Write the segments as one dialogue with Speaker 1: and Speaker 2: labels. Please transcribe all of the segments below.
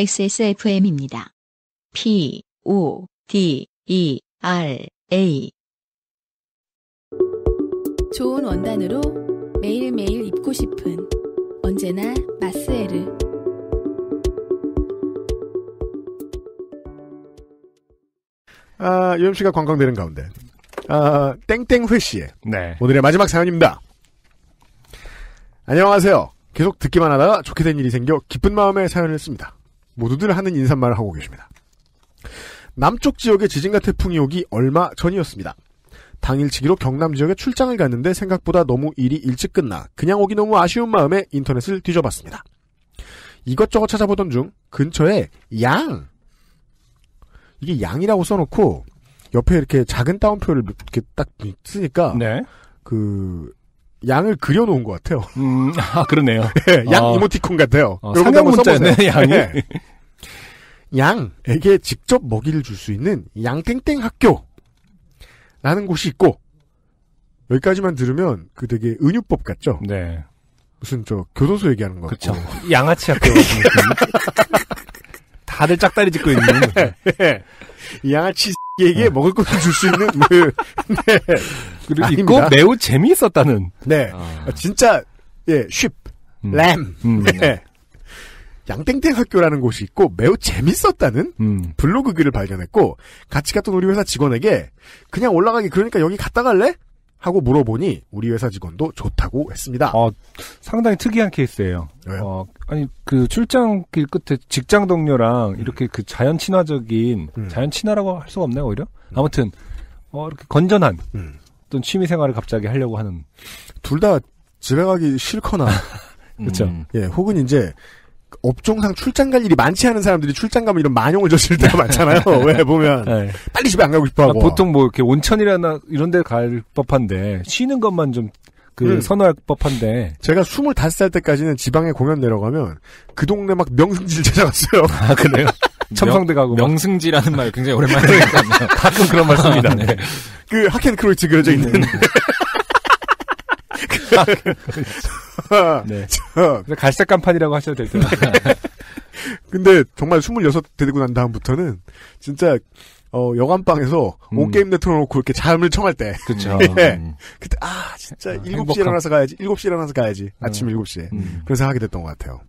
Speaker 1: XSFM입니다. P, O, D, E, R, A.
Speaker 2: 좋은 원단으로 매일매일 입고 싶은 언제나 마스에르.
Speaker 3: 아, UMC가 관광되는 가운데. 아, 땡땡회 씨의
Speaker 4: 네.
Speaker 3: 오늘의 마지막 사연입니다. 안녕하세요. 계속 듣기만 하다가 좋게 된 일이 생겨 기쁜 마음에 사연을 씁니다. 모두들 하는 인사말을 하고 계십니다. 남쪽 지역에 지진과 태풍이 오기 얼마 전이었습니다. 당일치기로 경남 지역에 출장을 갔는데 생각보다 너무 일이 일찍 끝나 그냥 오기 너무 아쉬운 마음에 인터넷을 뒤져봤습니다. 이것저것 찾아보던 중 근처에 양 이게 양이라고 써놓고 옆에 이렇게 작은 따옴표를 이렇게 딱 쓰니까
Speaker 4: 네.
Speaker 3: 그 양을 그려놓은 것 같아요.
Speaker 4: 음, 아, 그러네요.
Speaker 3: 양
Speaker 4: 어.
Speaker 3: 이모티콘 같아요.
Speaker 4: 어, 상형
Speaker 3: 써보세요.
Speaker 4: 양이.
Speaker 3: 네. 양에게 직접 먹이를 줄 수 있는 양땡땡 학교라는 곳이 있고 여기까지만 들으면 그 되게 은유법 같죠?
Speaker 4: 네.
Speaker 3: 무슨 저 교도소 얘기하는 거. 같고.
Speaker 4: 양아치 학교 같은. 다들 짝다리 짓고 있는.
Speaker 3: 네. 이 양아치에게 먹을 것을 줄 수 있는 그, 네.
Speaker 4: 그리고
Speaker 3: 아닙니다.
Speaker 4: 있고 매우 재미있었다는.
Speaker 3: 네. 진짜 예, 쉽,
Speaker 4: 음.
Speaker 3: 램.
Speaker 4: 음.
Speaker 3: 네. 양땡땡 학교라는 곳이 있고 매우 재밌었다는
Speaker 4: 음.
Speaker 3: 블로그 글을 발견했고 같이 갔던 우리 회사 직원에게 그냥 올라가기 그러니까 여기 갔다 갈래? 하고 물어보니 우리 회사 직원도 좋다고 했습니다.
Speaker 4: 어, 상당히 특이한 케이스예요.
Speaker 3: 왜요?
Speaker 4: 어, 아니 그 출장길 끝에 직장 동료랑 이렇게 그 자연 친화적인
Speaker 3: 음.
Speaker 4: 자연 친화라고 할 수가 없나요 오히려? 아무튼 어 이렇게 건전한
Speaker 3: 음.
Speaker 4: 어떤 취미 생활을 갑자기 하려고 하는.
Speaker 3: 둘 다 집에 가기 싫거나
Speaker 4: 그렇죠.
Speaker 5: 음.
Speaker 3: 예, 혹은 이제 업종상 출장 갈 일이 많지 않은 사람들이 출장 가면 이런 만용을 저질 때가 많잖아요. 왜 보면
Speaker 4: 네.
Speaker 3: 빨리 집에 안 가고 싶어하고
Speaker 4: 아, 보통 뭐 이렇게 온천이라나 이런 데 갈 법한데 쉬는 것만 좀그
Speaker 3: 음.
Speaker 4: 선호할 법한데
Speaker 3: 제가 25살 때까지는 지방에 공연 내려가면 그 동네 막 명승지를 찾아갔어요.
Speaker 4: 아 그래요? 첨성대 가고 막
Speaker 5: 명승지라는 말 굉장히 오랜만에 들었거든요.
Speaker 4: 가끔 그런 말 씁니다. 네.
Speaker 3: 그 하켄 크로이츠 그려져 있는.
Speaker 4: 네.
Speaker 3: 어,
Speaker 4: 그래서 갈색 간판이라고 하셔도 될것 같아요.
Speaker 3: 근데 정말 26 되고 난 다음부터는 진짜 어 여관방에서
Speaker 4: 음.
Speaker 3: 온 게임 내틀어놓고 이렇게 잠을 청할 때
Speaker 4: 그렇죠.
Speaker 3: 예.
Speaker 5: 음.
Speaker 3: 그때 아 진짜
Speaker 4: 아,
Speaker 3: 7시에
Speaker 4: 행복함.
Speaker 3: 일어나서 가야지 7시에 일어나서 가야지 아침 7시에
Speaker 4: 음.
Speaker 3: 그래서 하게 됐던 것 같아요.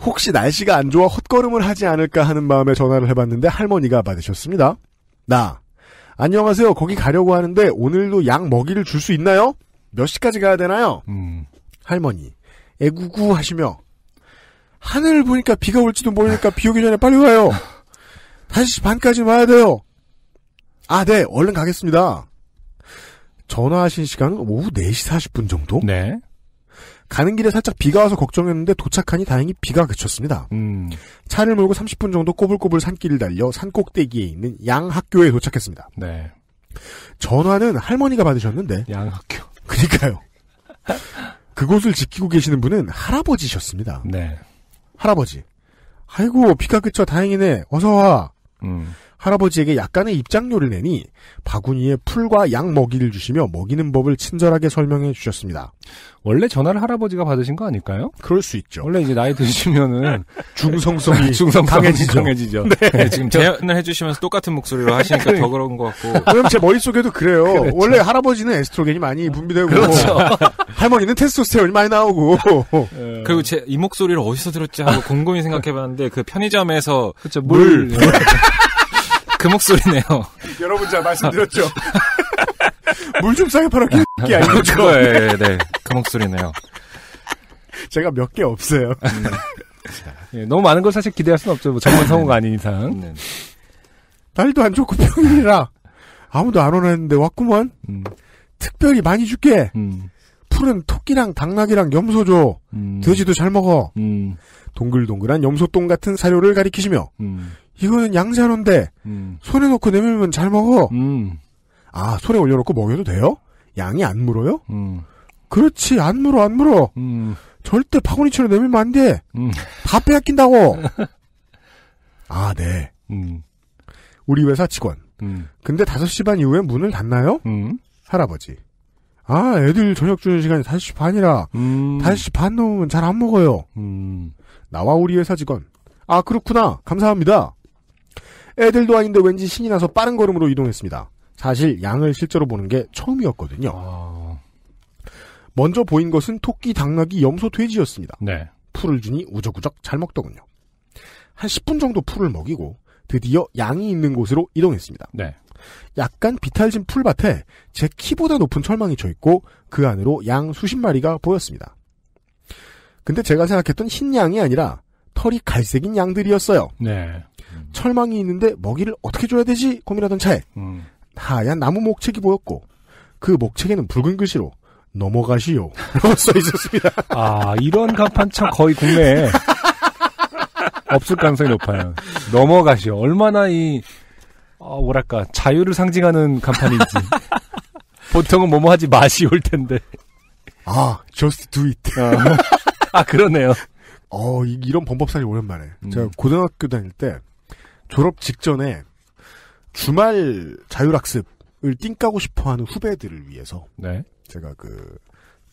Speaker 3: 혹시 날씨가 안 좋아 헛걸음을 하지 않을까 하는 마음에 전화를 해봤는데 할머니가 받으셨습니다. 나 안녕하세요. 거기 가려고 하는데 오늘도 양 먹이를 줄 수 있나요? 몇 시까지 가야 되나요?
Speaker 4: 음.
Speaker 3: 할머니 애구구 하시며 하늘을 보니까 비가 올지도 모르니까 비 오기 전에 빨리 가요. 5시 반까지 와야 돼요. 아, 네. 얼른 가겠습니다. 전화하신 시간은 오후 4시 40분 정도?
Speaker 4: 네.
Speaker 3: 가는 길에 살짝 비가 와서 걱정했는데 도착하니 다행히 비가 그쳤습니다.
Speaker 4: 음.
Speaker 3: 차를 몰고 30분 정도 꼬불꼬불 산길을 달려 산 꼭대기에 있는 양 학교에 도착했습니다.
Speaker 4: 네.
Speaker 3: 전화는 할머니가 받으셨는데
Speaker 4: 양학교.
Speaker 3: 그니까요. 그곳을 지키고 계시는 분은 할아버지셨습니다.
Speaker 4: 네.
Speaker 3: 할아버지. 아이고 비가 그쳐 다행이네. 어서 와.
Speaker 4: 음.
Speaker 3: 할아버지에게 약간의 입장료를 내니 바구니에 풀과 양 먹이를 주시며 먹이는 법을 친절하게 설명해 주셨습니다.
Speaker 4: 원래 전화를 할아버지가 받으신 거 아닐까요?
Speaker 3: 그럴 수 있죠.
Speaker 4: 원래 이제 나이 드시면은
Speaker 3: 중성성이
Speaker 4: 중성성이
Speaker 3: 강해지죠.
Speaker 4: 강해지죠.
Speaker 5: 네, 지금 제안을 해주시면서 똑같은 목소리로 하시니까 더 그런 것 같고.
Speaker 3: 그럼 제 머릿속에도 그래요.
Speaker 4: 그렇죠.
Speaker 3: 원래 할아버지는 에스트로겐이 많이 분비되고
Speaker 4: 그렇죠.
Speaker 3: 할머니는 테스토스테론이 많이 나오고
Speaker 5: 그리고 제 이 목소리를 어디서 들었지 하고 곰곰이 생각해봤는데 그 편의점에서
Speaker 4: 그렇죠. 물.
Speaker 5: 그 목소리네요.
Speaker 3: 여러분 잘 말씀드렸죠. 물 좀 싸게 팔아 게 아니고
Speaker 5: 그거에 네, 그 목소리네요.
Speaker 3: 제가 몇 개 없어요.
Speaker 4: 예, 너무 많은 걸 사실 기대할 수는 없죠. 뭐 전문 성우가 아닌 이상.
Speaker 5: 네.
Speaker 3: 날도 안 좋고 평일이라 아무도 안 오나 했는데 왔구먼.
Speaker 4: 음.
Speaker 3: 특별히 많이 줄게.
Speaker 4: 음.
Speaker 3: 풀은 토끼랑 당나귀랑 염소 줘.
Speaker 4: 음.
Speaker 3: 돼지도 잘 먹어.
Speaker 4: 음.
Speaker 3: 동글동글한 염소똥 같은 사료를 가리키시며
Speaker 4: 음.
Speaker 3: 이거는 양산어인데
Speaker 4: 음.
Speaker 3: 손에 넣고 내밀면 잘 먹어.
Speaker 4: 음.
Speaker 3: 아 손에 올려놓고 먹여도 돼요? 양이 안 물어요?
Speaker 4: 음.
Speaker 3: 그렇지 안 물어 안 물어.
Speaker 4: 음.
Speaker 3: 절대 바구니처럼 내밀면 안 돼.
Speaker 4: 음.
Speaker 3: 다 빼앗긴다고. 아 네.
Speaker 4: 음.
Speaker 3: 우리 회사 직원.
Speaker 4: 음.
Speaker 3: 근데 5시 반 이후에 문을 닫나요?
Speaker 4: 음.
Speaker 3: 할아버지. 아 애들 저녁 주는 시간이 5시 반이라
Speaker 4: 음.
Speaker 3: 5시 반 넘으면 잘 안 먹어요.
Speaker 4: 음.
Speaker 3: 나와 우리 회사 직원. 아, 그렇구나. 감사합니다. 애들도 아닌데 왠지 신이 나서 빠른 걸음으로 이동했습니다. 사실 양을 실제로 보는 게 처음이었거든요.
Speaker 4: 아,
Speaker 3: 먼저 보인 것은 토끼, 당나귀, 염소, 돼지였습니다.
Speaker 4: 네.
Speaker 3: 풀을 주니 우적우적 잘 먹더군요. 한 10분 정도 풀을 먹이고 드디어 양이 있는 곳으로 이동했습니다.
Speaker 4: 네.
Speaker 3: 약간 비탈진 풀밭에 제 키보다 높은 철망이 쳐 있고 그 안으로 양 수십 마리가 보였습니다. 근데 제가 생각했던 흰 양이 아니라 털이 갈색인 양들이었어요.
Speaker 4: 네.
Speaker 3: 철망이 있는데 먹이를 어떻게 줘야 되지 고민하던 차에
Speaker 4: 음.
Speaker 3: 하얀 나무 목책이 보였고 그 목책에는 붉은 글씨로 넘어가시오 라고 써 있었습니다.
Speaker 4: 아, 이런 간판 참 거의 국내에 없을 가능성이 높아요. 넘어가시오. 얼마나 이, 어, 뭐랄까, 자유를 상징하는 간판인지. 보통은 뭐뭐 하지 마시올 텐데.
Speaker 3: 아, just do it.
Speaker 4: 어. 아, 그러네요.
Speaker 3: 어, 이- 이런 범법살이 오랜만에.
Speaker 4: 음.
Speaker 3: 제가 고등학교 다닐 때 졸업 직전에 주말 자율학습을 띵까고 싶어 하는 후배들을 위해서
Speaker 4: 네.
Speaker 3: 제가 그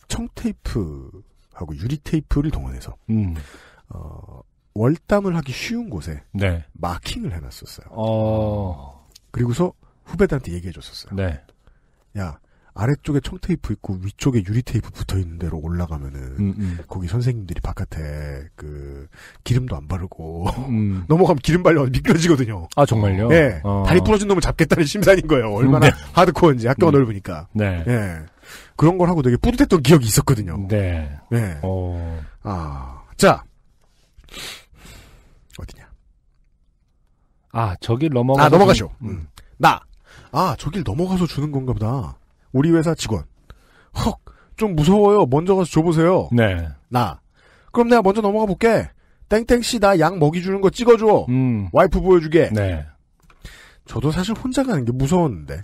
Speaker 3: 청테이프하고 유리테이프를 동원해서
Speaker 4: 음.
Speaker 3: 어, 월담을 하기 쉬운 곳에
Speaker 4: 네.
Speaker 3: 마킹을 해놨었어요.
Speaker 4: 어,
Speaker 3: 그리고서 후배들한테 얘기해줬었어요.
Speaker 4: 네.
Speaker 3: 야 아래쪽에 청테이프 있고 위쪽에 유리테이프 붙어 있는 데로 올라가면은
Speaker 4: 음, 음.
Speaker 3: 거기 선생님들이 바깥에 그 기름도 안 바르고
Speaker 4: 음.
Speaker 3: 넘어가면 기름 발려 미끄러지거든요.
Speaker 4: 아, 정말요?
Speaker 3: 예,
Speaker 4: 어.
Speaker 3: 다리 부러진 놈을 잡겠다는 심산인 거예요. 얼마나
Speaker 4: 네.
Speaker 3: 하드코어인지 학교가
Speaker 4: 음.
Speaker 3: 넓으니까.
Speaker 4: 네.
Speaker 3: 예, 그런 걸 하고 되게 뿌듯했던 기억이 있었거든요.
Speaker 4: 네.
Speaker 3: 예.
Speaker 4: 어,
Speaker 3: 아, 자 어디냐?
Speaker 4: 아, 저길 넘어가.
Speaker 3: 아 넘어가쇼. 음. 나. 아 저길 넘어가서 주는 건가 보다. 우리 회사 직원. 헉, 좀 무서워요. 먼저 가서 줘보세요.
Speaker 4: 네.
Speaker 3: 나. 그럼 내가 먼저 넘어가 볼게. 땡땡씨 나양 먹이 주는 거 찍어줘.
Speaker 4: 음.
Speaker 3: 와이프 보여주게.
Speaker 4: 네.
Speaker 3: 저도 사실 혼자 가는 게 무서웠는데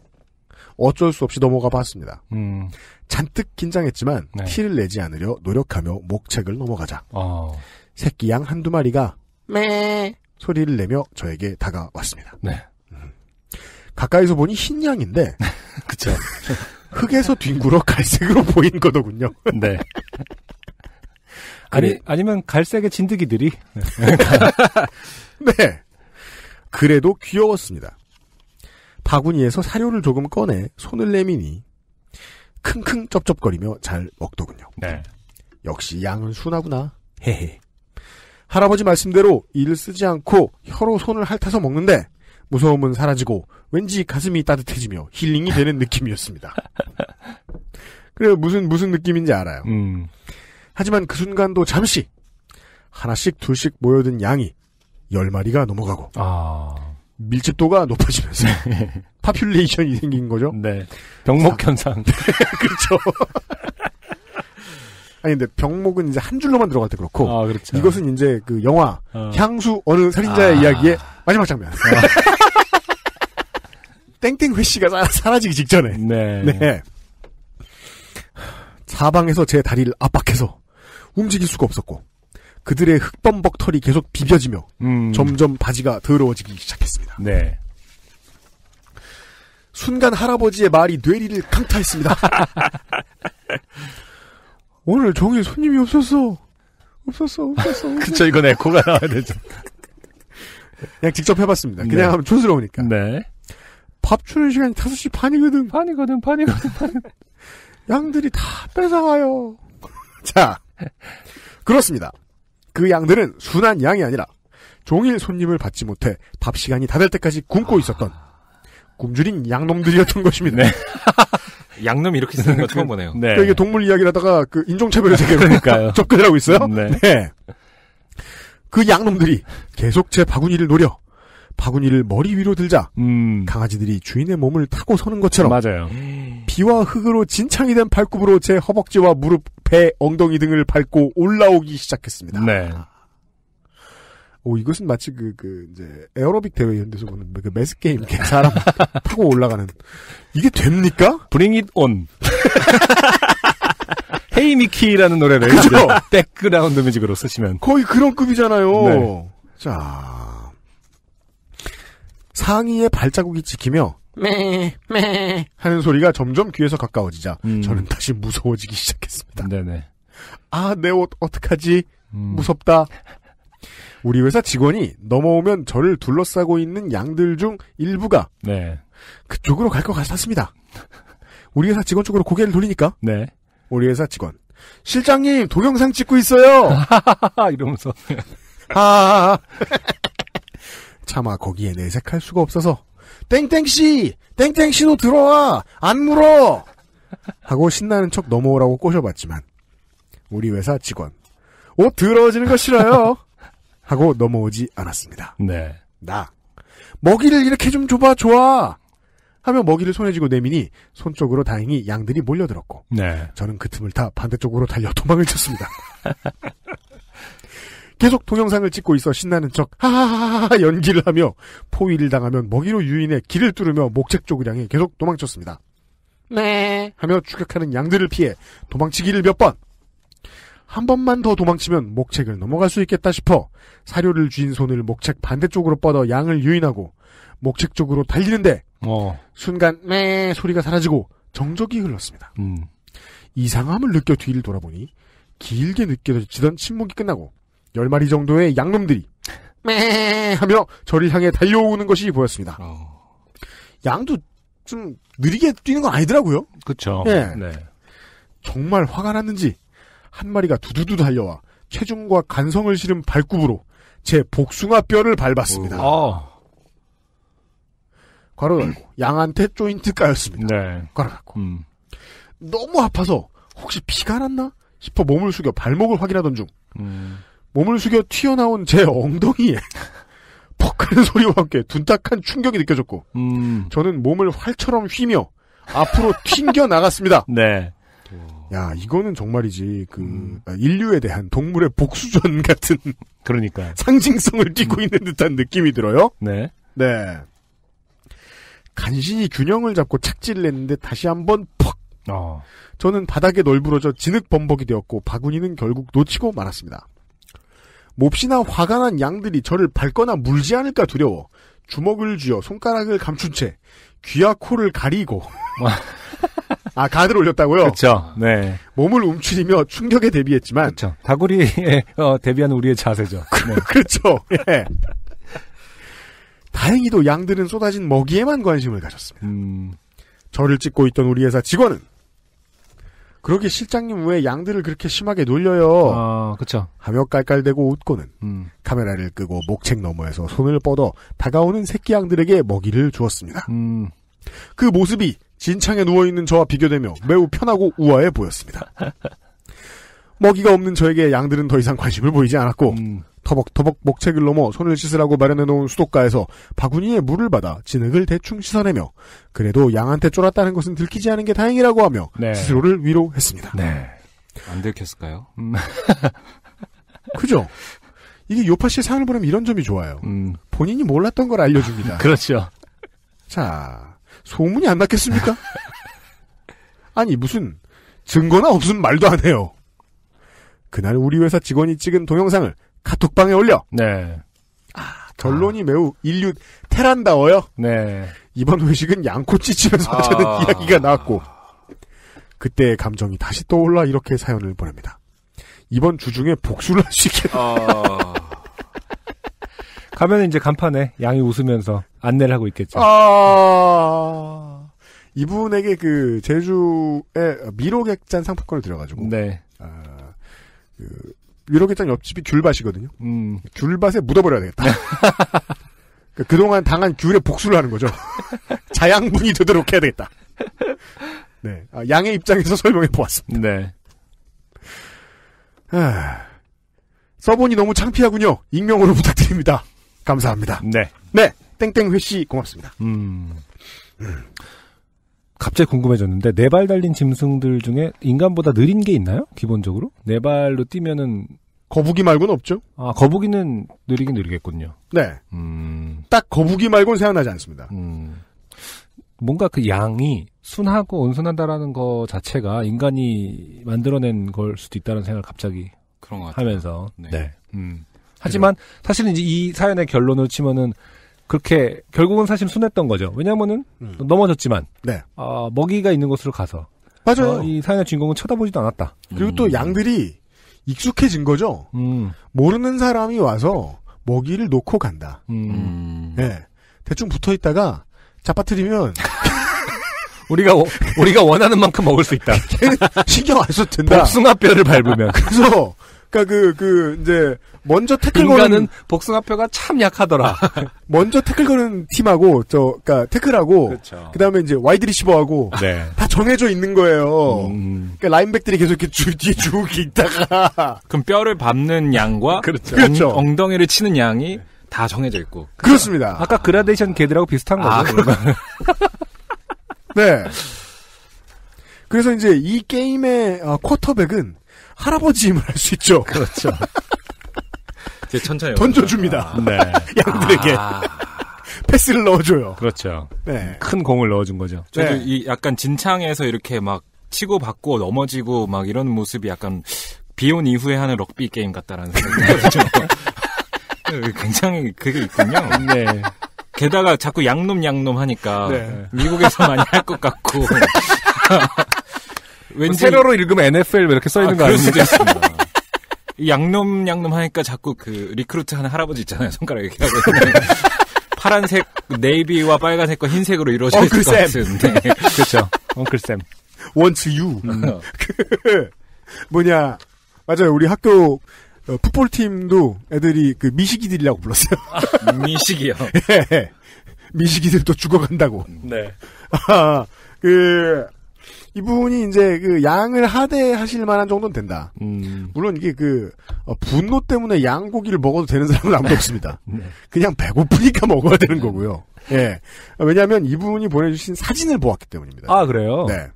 Speaker 3: 어쩔 수 없이 넘어가 봤습니다.
Speaker 4: 음.
Speaker 3: 잔뜩 긴장했지만
Speaker 4: 네.
Speaker 3: 티를 내지 않으려 노력하며 목책을 넘어가자
Speaker 4: 어,
Speaker 3: 새끼 양 한두 마리가 매 소리를 내며 저에게 다가왔습니다.
Speaker 4: 네.
Speaker 3: 가까이서 보니 흰 양인데
Speaker 4: 그쵸.
Speaker 3: 흙에서 뒹굴어 갈색으로 보인 거더군요.
Speaker 4: 네. 아니, 아니면 갈색의 진드기들이.
Speaker 3: 네. 그래도 귀여웠습니다. 바구니에서 사료를 조금 꺼내 손을 내미니 킁킁 쩝쩝거리며 잘 먹더군요.
Speaker 4: 네.
Speaker 3: 역시 양은 순하구나. 헤헤. 할아버지 말씀대로 이를 쓰지 않고 혀로 손을 핥아서 먹는데 무서움은 사라지고 왠지 가슴이 따뜻해지며 힐링이 되는 느낌이었습니다. 그래 무슨 무슨 느낌인지 알아요.
Speaker 4: 음.
Speaker 3: 하지만 그 순간도 잠시 하나씩 둘씩 모여든 양이 열 마리가 넘어가고
Speaker 4: 아.
Speaker 3: 밀집도가 높아지면서 population이 생긴 거죠.
Speaker 4: 네. 병목 현상.
Speaker 3: 그렇죠. 아니 근데 병목은 이제 한 줄로만 들어갈 때 그렇고
Speaker 4: 아, 그렇죠.
Speaker 3: 이것은 이제 그 영화
Speaker 4: 어.
Speaker 3: 향수 어느 살인자의
Speaker 4: 아.
Speaker 3: 이야기의 마지막 장면. 땡땡 회씨가 사- 사라지기 직전에.
Speaker 4: 네.
Speaker 3: 네. 사방에서 제 다리를 압박해서 움직일 수가 없었고 그들의 흑범벅 털이 계속 비벼지며
Speaker 4: 음.
Speaker 3: 점점 바지가 더러워지기 시작했습니다.
Speaker 4: 네.
Speaker 3: 순간 할아버지의 말이 뇌리를 강타했습니다. 오늘 종일 손님이 없었어. 없었어, 없었어.
Speaker 4: 그쵸, 이건 에코가 나와야 되죠.
Speaker 3: 그냥 직접 해봤습니다. 그냥
Speaker 4: 네.
Speaker 3: 하면 촌스러우니까.
Speaker 4: 네.
Speaker 3: 밥 주는 시간이 5시 반이거든.
Speaker 4: 판이거든, 판이거든.
Speaker 3: 양들이 다 뺏어가요. 자, 그렇습니다. 그 양들은 순한 양이 아니라 종일 손님을 받지 못해 밥 시간이 다 될 때까지 굶고 있었던 굶주린 양놈들이었던 것입니다.
Speaker 4: 네.
Speaker 5: 양념 이렇게 쓰는 거 처음 보네요.
Speaker 4: 네.
Speaker 3: 그러니까 이게 동물 이야기라다가 그 인종차별의 세계로. 접근을 하고 있어요.
Speaker 4: 네.
Speaker 3: 네. 그 양놈들이 계속 제 바구니를 노려 바구니를 머리 위로 들자
Speaker 4: 음.
Speaker 3: 강아지들이 주인의 몸을 타고 서는 것처럼
Speaker 4: 맞아요.
Speaker 3: 비와 흙으로 진창이 된 발굽으로 제 허벅지와 무릎, 배, 엉덩이 등을 밟고 올라오기 시작했습니다.
Speaker 4: 네.
Speaker 3: 오, 이것은 마치 그, 그, 이제, 에어로빅 대회 이런 데서 보는 그 매스게임, 이렇게 사람 타고 올라가는. 이게 됩니까?
Speaker 4: Bring it on. Hey Mickey라는 노래를
Speaker 3: 그죠?
Speaker 4: 백그라운드 뮤직으로 쓰시면
Speaker 3: 거의 그런 급이잖아요.
Speaker 4: 네.
Speaker 3: 자. 상의에 발자국이 찍히며, 매, 매, 하는 소리가 점점 귀에서 가까워지자,
Speaker 4: 음.
Speaker 3: 저는 다시 무서워지기 시작했습니다.
Speaker 4: 네네.
Speaker 3: 아, 내 옷 어떡하지?
Speaker 4: 음.
Speaker 3: 무섭다. 우리 회사 직원이 넘어오면 저를 둘러싸고 있는 양들 중 일부가
Speaker 4: 네.
Speaker 3: 그쪽으로 갈 것 같았습니다. 우리 회사 직원 쪽으로 고개를 돌리니까
Speaker 4: 네.
Speaker 3: 우리 회사 직원 실장님 동영상 찍고 있어요.
Speaker 4: 하하하 이러면서
Speaker 3: 아 차마 거기에 내색할 수가 없어서 땡땡씨 땡땡씨도 들어와 안 물어 하고 신나는 척 넘어오라고 꼬셔봤지만 우리 회사 직원 옷 더러워지는 거 싫어요 하고 넘어오지 않았습니다.
Speaker 4: 네.
Speaker 3: 나 먹이를 이렇게 좀 줘봐 좋아 하며 먹이를 손에 쥐고 내미니 손 쪽으로 다행히 양들이 몰려들었고
Speaker 4: 네.
Speaker 3: 저는 그 틈을 타 반대쪽으로 달려 도망을 쳤습니다. 계속 동영상을 찍고 있어 신나는 척 하하하하 연기를 하며 포위를 당하면 먹이로 유인해 길을 뚫으며 목책 쪽을 향해 계속 도망쳤습니다. 네 하며 추격하는 양들을 피해 도망치기를 몇 번. 한 번만 더 도망치면 목책을 넘어갈 수 있겠다 싶어 사료를 쥔 손을 목책 반대쪽으로 뻗어 양을 유인하고 목책 쪽으로 달리는데
Speaker 4: 어.
Speaker 3: 순간 매 소리가 사라지고 정적이 흘렀습니다.
Speaker 4: 음.
Speaker 3: 이상함을 느껴 뒤를 돌아보니 길게 느껴지던 침묵이 끝나고 열 마리 정도의 양놈들이 매 하며 저를 향해 달려오는 것이 보였습니다.
Speaker 5: 어.
Speaker 3: 양도 좀 느리게 뛰는 건 아니더라고요.
Speaker 4: 그쵸.
Speaker 3: 예.
Speaker 4: 네.
Speaker 3: 정말 화가 났는지 한 마리가 두두두 달려와 체중과 간성을 실은 발굽으로 제 복숭아 뼈를 밟았습니다.
Speaker 4: 어.
Speaker 3: 괄호 열고 양한테 조인트 까였습니다.
Speaker 4: 네.
Speaker 3: 괄호 닫고
Speaker 4: 음.
Speaker 3: 너무 아파서 혹시 피가 났나 싶어 몸을 숙여 발목을 확인하던 중
Speaker 4: 음.
Speaker 3: 몸을 숙여 튀어나온 제 엉덩이에 퍽 하는 소리와 함께 둔탁한 충격이 느껴졌고
Speaker 4: 음.
Speaker 3: 저는 몸을 활처럼 휘며 앞으로 튕겨 나갔습니다.
Speaker 4: 네.
Speaker 3: 야 이거는 정말이지 그
Speaker 4: 음.
Speaker 3: 인류에 대한 동물의 복수전 같은
Speaker 4: 그러니까.
Speaker 3: 상징성을 띠고 있는 듯한 느낌이 들어요.
Speaker 4: 네.
Speaker 3: 네. 간신히 균형을 잡고 착지를 했는데 다시 한번 퍽
Speaker 4: 어.
Speaker 3: 저는 바닥에 널브러져 진흙 범벅이 되었고 바구니는 결국 놓치고 말았습니다. 몹시나 화가 난 양들이 저를 밟거나 물지 않을까 두려워 주먹을 쥐어 손가락을 감춘 채 귀와 코를 가리고 아 가드를 올렸다고요?
Speaker 4: 그쵸. 네.
Speaker 3: 몸을 움츠리며 충격에 대비했지만
Speaker 4: 그쵸. 다구리에 어, 대비하는 우리의 자세죠. 네.
Speaker 3: 그렇죠. 예. 다행히도 양들은 쏟아진 먹이에만 관심을 가졌습니다.
Speaker 4: 음.
Speaker 3: 저를 찍고 있던 우리 회사 직원은 그러게 실장님 왜 양들을 그렇게 심하게 놀려요?
Speaker 4: 아, 그쵸.
Speaker 3: 하며 깔깔대고 웃고는
Speaker 4: 음.
Speaker 3: 카메라를 끄고 목책 너머에서 손을 뻗어 다가오는 새끼 양들에게 먹이를 주었습니다.
Speaker 4: 음.
Speaker 3: 그 모습이 진창에 누워있는 저와 비교되며 매우 편하고 우아해 보였습니다. 먹이가 없는 저에게 양들은 더 이상 관심을 보이지 않았고
Speaker 4: 음.
Speaker 3: 터벅터벅 목책을 넘어 손을 씻으라고 마련해놓은 수도가에서 바구니에 물을 받아 진흙을 대충 씻어내며 그래도 양한테 쫄았다는 것은 들키지 않은 게 다행이라고 하며
Speaker 4: 네.
Speaker 3: 스스로를 위로했습니다.
Speaker 4: 네.
Speaker 5: 안 들켰을까요?
Speaker 4: 음.
Speaker 3: 그죠? 이게 요파 씨의 사연을 보면 이런 점이 좋아요.
Speaker 4: 음.
Speaker 3: 본인이 몰랐던 걸 알려줍니다.
Speaker 4: 그렇죠.
Speaker 3: 자, 소문이 안 났겠습니까? 아니, 무슨, 증거나 없으면 말도 안 해요. 그날 우리 회사 직원이 찍은 동영상을 카톡방에 올려,
Speaker 4: 네.
Speaker 3: 결론이 매우 인류 테란다워요.
Speaker 4: 네.
Speaker 3: 이번 회식은 양꼬치 집에서 하자는
Speaker 5: 아.
Speaker 3: 이야기가 나왔고, 그때의 감정이 다시 떠올라 이렇게 사연을 보냅니다. 이번 주 중에 복수를 할 수 있겠다.
Speaker 5: 아,
Speaker 4: 가면 이제 간판에 양이 웃으면서 안내를 하고 있겠죠.
Speaker 3: 아, 이분에게 그, 제주에 미로객잔 상품권을 드려가지고,
Speaker 4: 네.
Speaker 3: 아, 그 위로계장 옆집이 귤밭이거든요.
Speaker 4: 음.
Speaker 3: 귤밭에 묻어버려야 되겠다. 그 그동안 당한 귤의 복수를 하는 거죠. 자양분이 되도록 해야 되겠다. 네, 아, 양의 입장에서 설명해 보았습니다.
Speaker 4: 네.
Speaker 3: 아, 써보니 너무 창피하군요. 익명으로 부탁드립니다. 감사합니다.
Speaker 4: 네.
Speaker 3: 네, 땡땡 회씨 고맙습니다.
Speaker 4: 음. 갑자기 궁금해졌는데 네 발 달린 짐승들 중에 인간보다 느린 게 있나요? 기본적으로 네 발로 뛰면은
Speaker 3: 거북이 말고는 없죠?
Speaker 4: 아 거북이는 느리긴 느리겠군요.
Speaker 3: 네,
Speaker 4: 음,
Speaker 3: 딱 거북이 말고는 생각나지 않습니다.
Speaker 4: 음. 뭔가 그 양이 순하고 온순하다라는 거 자체가 인간이 만들어낸 걸 수도 있다는 생각을 갑자기
Speaker 5: 그런 것 같아요.
Speaker 4: 하면서
Speaker 5: 네.
Speaker 4: 음. 하지만 사실은 이제 이 사연의 결론을 치면은 그렇게 결국은 사실 순했던 거죠. 왜냐면은
Speaker 3: 음.
Speaker 4: 넘어졌지만
Speaker 3: 네,
Speaker 4: 아, 먹이가 있는 곳으로 가서
Speaker 3: 맞아요.
Speaker 4: 어, 이 사연의 주인공은 쳐다보지도 않았다.
Speaker 3: 그리고 또
Speaker 5: 음.
Speaker 3: 양들이 익숙해진 거죠.
Speaker 4: 음,
Speaker 3: 모르는 사람이 와서 먹이를 놓고 간다.
Speaker 4: 음.
Speaker 5: 음.
Speaker 3: 예. 대충 붙어 있다가 잡아뜨리면
Speaker 4: 우리가 워- 우리가 원하는 만큼 먹을 수 있다.
Speaker 3: 신경 안 써도 된다.
Speaker 4: 복숭아뼈를 밟으면
Speaker 3: 그래서 그러니까 그 그 이제 먼저 태클 거는
Speaker 4: 인간은 복숭아뼈가 참 약하더라.
Speaker 3: 먼저 태클 거는 팀하고 저 그러니까 태클하고
Speaker 4: 그렇죠.
Speaker 3: 그다음에 이제 wide receiver하고
Speaker 4: 네.
Speaker 3: 다 정해져 있는 거예요.
Speaker 4: 음,
Speaker 3: 그러니까 lineback들이 계속 이렇게 주, 뒤에 쭉 있다가
Speaker 5: 그럼 뼈를 밟는 양과
Speaker 4: 그렇죠.
Speaker 3: 그렇죠.
Speaker 5: 엉, 덩이를 치는 양이 다 정해져 있고.
Speaker 3: 그렇습니다.
Speaker 4: 아까 그라데이션 개들하고 비슷한
Speaker 5: 아,
Speaker 4: 거죠.
Speaker 3: 네. 그래서 이제 이 게임의 어, 쿼터백은 할아버지 힘을 할수 있죠.
Speaker 4: 그렇죠.
Speaker 5: 이제 천천히
Speaker 3: 던져줍니다.
Speaker 4: 네.
Speaker 3: 양들에게
Speaker 5: 아,
Speaker 3: 패스를 넣어줘요.
Speaker 4: 그렇죠.
Speaker 3: 네.
Speaker 4: 큰 공을 넣어준 거죠.
Speaker 5: 저도
Speaker 3: 네.
Speaker 5: 이 약간 진창에서 이렇게 막 치고 받고 넘어지고 막 이런 모습이 약간 비온 이후에 하는 럭비 게임 같다라는 생각이 들죠. 굉장히 그게 있군요.
Speaker 4: 네.
Speaker 5: 게다가 자꾸 양놈 양놈 하니까
Speaker 3: 네.
Speaker 5: 미국에서 많이 할 것 같고 왠지
Speaker 4: 세로로 읽으면 NFL 이렇게 써 있는
Speaker 5: 아,
Speaker 4: 거
Speaker 5: 그럴 수도
Speaker 4: 아닙니까?
Speaker 5: 있습니다. 이 양놈 양놈 하니까 자꾸 그 recruit 하는 할아버지 있잖아요. 손가락 이렇게 하고. 파란색 navy와 빨간색과 흰색으로 이루어져 있을 것 같은. 네.
Speaker 4: 그렇죠. Uncle
Speaker 3: Sam. Wants you.
Speaker 5: 음.
Speaker 3: 뭐냐. 맞아요. 우리 학교 어, 풋볼 팀도 애들이 그 미식이들이라고 불렀어요.
Speaker 5: 미식이요.
Speaker 3: 미식이들도 죽어간다고.
Speaker 4: 네.
Speaker 3: 아, 그 이분이 이제 그 양을 하대하실 만한 정도는 된다.
Speaker 4: 음.
Speaker 3: 물론 이게 그 어, 분노 때문에 양고기를 먹어도 되는 사람은 아무도 없습니다.
Speaker 4: 네.
Speaker 3: 그냥 배고프니까 먹어야 되는 거고요. 예. 왜냐하면 이분이 보내주신 사진을 보았기 때문입니다.
Speaker 4: 아, 그래요?
Speaker 3: 네.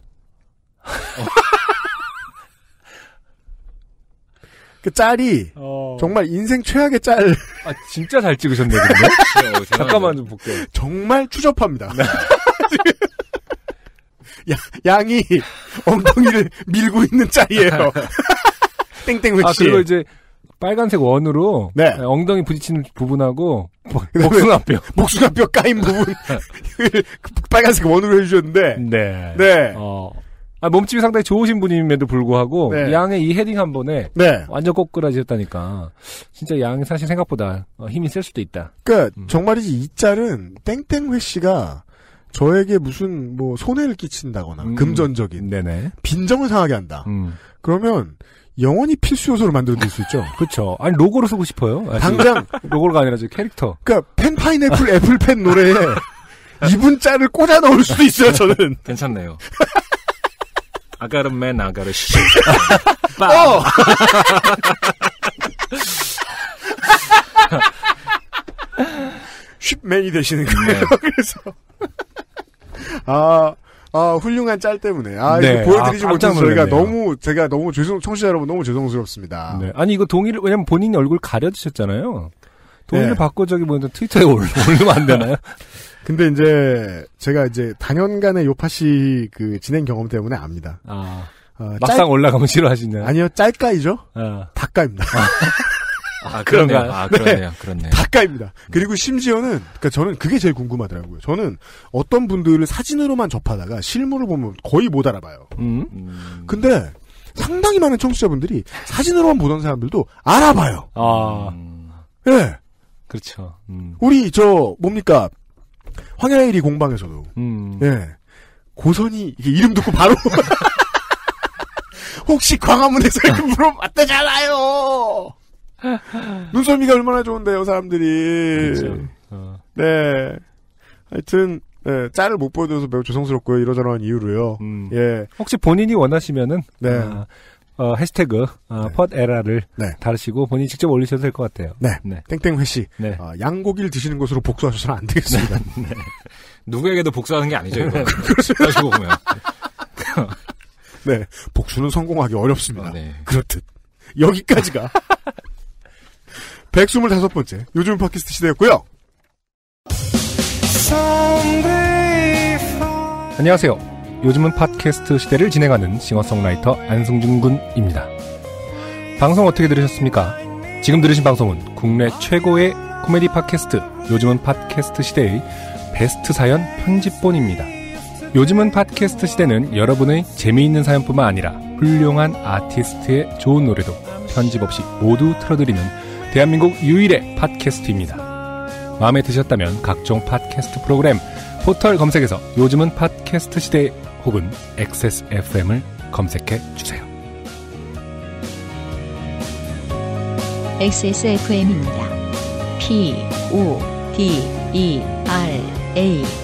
Speaker 3: 그 짤이
Speaker 4: 어.
Speaker 3: 정말 인생 최악의 짤
Speaker 4: 아, 진짜 잘 찍으셨네, 근데. 잠깐만 좀 볼게요.
Speaker 3: 정말 추접합니다. 야, 양이 엉덩이를 밀고 있는 짤이에요. 땡땡
Speaker 4: 아,
Speaker 3: 회치.
Speaker 4: 그리고 이제 빨간색 원으로
Speaker 3: 네.
Speaker 4: 엉덩이 부딪히는 부분하고
Speaker 3: 그다음에
Speaker 4: 복숭아뼈.
Speaker 3: 목수가 뼈 까인 부분 빨간색 원으로 해주셨는데
Speaker 4: 네.
Speaker 3: 네.
Speaker 4: 어. 아, 몸집이 상당히 좋으신 분임에도 불구하고
Speaker 3: 네.
Speaker 4: 양의 이 헤딩 한 번에
Speaker 3: 네.
Speaker 4: 완전 꼬꾸라지였다니까 진짜 양이 사실 생각보다 어, 힘이 셀 수도 있다.
Speaker 3: 그러니까
Speaker 4: 음.
Speaker 3: 정말이지 이 짤은 땡땡회 씨가 저에게 무슨 뭐 손해를 끼친다거나
Speaker 4: 음.
Speaker 3: 금전적인
Speaker 4: 네네.
Speaker 3: 빈정을 상하게 한다.
Speaker 4: 음.
Speaker 3: 그러면 영원히 필수 요소로 만들어둘 수 있죠.
Speaker 4: 그렇죠. 아니 로고로 쓰고 싶어요. 아,
Speaker 3: 당장
Speaker 4: 로고가 아니라 저 캐릭터.
Speaker 3: 그러니까 펜 파인애플 애플펜 노래에 이분 짤을 꽂아 넣을 수도 있어요. 저는.
Speaker 5: 괜찮네요. 아가르맨 아가르 씨.
Speaker 3: 어! 쉽맨이 되시는 거예요. 그래서 아, 아 훌륭한 짤 때문에 아
Speaker 4: 네.
Speaker 3: 이거 보여드리지
Speaker 4: 아,
Speaker 3: 못해서 저희가. 너무 제가 너무 죄송 청취자 여러분 너무 죄송스럽습니다.
Speaker 4: 네. 아니 이거 동의를 왜냐면 본인이 얼굴 가려주셨잖아요. 동의를
Speaker 3: 네.
Speaker 4: 받고 저기 뭐 트위터에 올, 올리면 안 되나요?
Speaker 3: 근데 이제 제가 이제 단연간의 요파시 그 진행 경험 때문에 압니다.
Speaker 4: 아
Speaker 3: 어,
Speaker 4: 막상 올라가면 싫어하시네.
Speaker 3: 짤, 아니요 짤까이죠?
Speaker 4: 아,
Speaker 3: 닭가입니다.
Speaker 5: 아, 그러네요.
Speaker 4: 그런가요?
Speaker 5: 아, 그러네요. 그렇네요.
Speaker 3: 닭가입니다. 그리고 심지어는 그러니까 저는 그게 제일 궁금하더라고요. 저는 어떤 분들을 사진으로만 접하다가 실물을 보면 거의 못 알아봐요.
Speaker 4: 음.
Speaker 5: 음,
Speaker 3: 근데 상당히 많은 청취자분들이 사진으로만 보던 사람들도 알아봐요.
Speaker 4: 아
Speaker 5: 음,
Speaker 3: 예.
Speaker 4: 그렇죠. 음.
Speaker 3: 우리 저 뭡니까 황야일이 공방에서도
Speaker 4: 음.
Speaker 3: 예 고선이 이게 이름 듣고 바로 혹시 광화문에서 이렇게 물어봤다잖아요. 눈썰미가 얼마나 좋은데요, 사람들이.
Speaker 4: 그렇죠. 어.
Speaker 3: 네. 하여튼 네, 짤을 못 보여줘서 매우 죄송스럽고요. 이러저러한 이유로요.
Speaker 4: 음.
Speaker 3: 예.
Speaker 4: 혹시 본인이 원하시면은
Speaker 3: 네.
Speaker 4: 아, 어, 해시태그 어, 펫에라를
Speaker 3: 네.
Speaker 4: 달으시고 본인 이 직접 올리셔도 될 것 같아요.
Speaker 3: 네.
Speaker 4: 네.
Speaker 3: 땡땡회 씨.
Speaker 4: 네.
Speaker 3: 어, 양고기를 드시는 것으로 복수하셔서는 안 되겠습니다.
Speaker 5: 누구에게도 복수하는 게 아니죠, 이거. 그러시고 보면.
Speaker 3: 네. 복수는 성공하기 어렵습니다.
Speaker 5: 아, 네.
Speaker 3: 그렇듯. 여기까지가 125번째 요즘 팟캐스트 시대였고요.
Speaker 4: 안녕하세요. 요즘은 팟캐스트 시대를 진행하는 싱어송라이터 안승준 군입니다. 방송 어떻게 들으셨습니까? 지금 들으신 방송은 국내 최고의 코미디 팟캐스트 요즘은 팟캐스트 시대의 베스트 사연 편집본입니다. 요즘은 팟캐스트 시대는 여러분의 재미있는 사연뿐만 아니라 훌륭한 아티스트의 좋은 노래도 편집 없이 모두 틀어드리는 대한민국 유일의 팟캐스트입니다. 마음에 드셨다면 각종 팟캐스트 프로그램 포털 검색에서 요즘은 팟캐스트 시대 혹은 XSFM을 검색해 주세요.
Speaker 1: XSFM입니다. P, O, D, E, R, A.